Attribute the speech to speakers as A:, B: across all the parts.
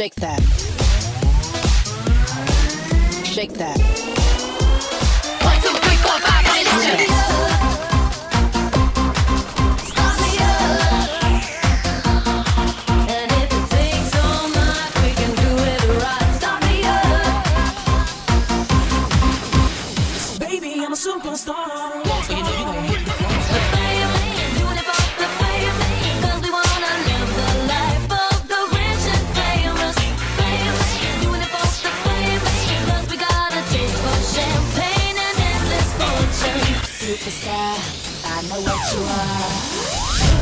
A: Shake that. Shake that.
B: Superstar, I know what you are.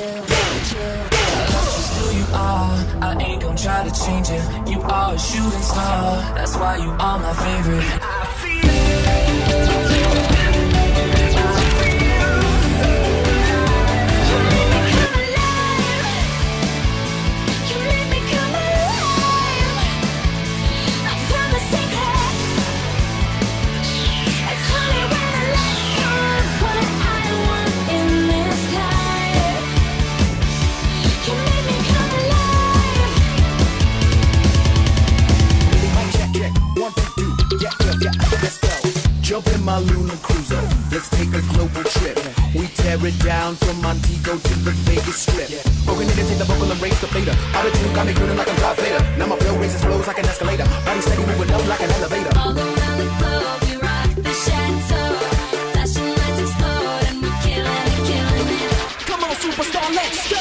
B: Chill.
C: Just who you are. I ain't gonna try to change it. You are a shooting star. That's why you are my favorite.
D: Lunar Cruiser. Let's take a global trip. We tear it down from Montego to the Vegas Strip. Organized take the vocal and raise the fader. Out tune, got me grooving like I'm Todd Vader. Now my flow raises flows like an escalator. Body steady moving up like an elevator.
B: The we rock the. Flashing lights we're killing it, killing it.
C: Come on, superstar, let's go.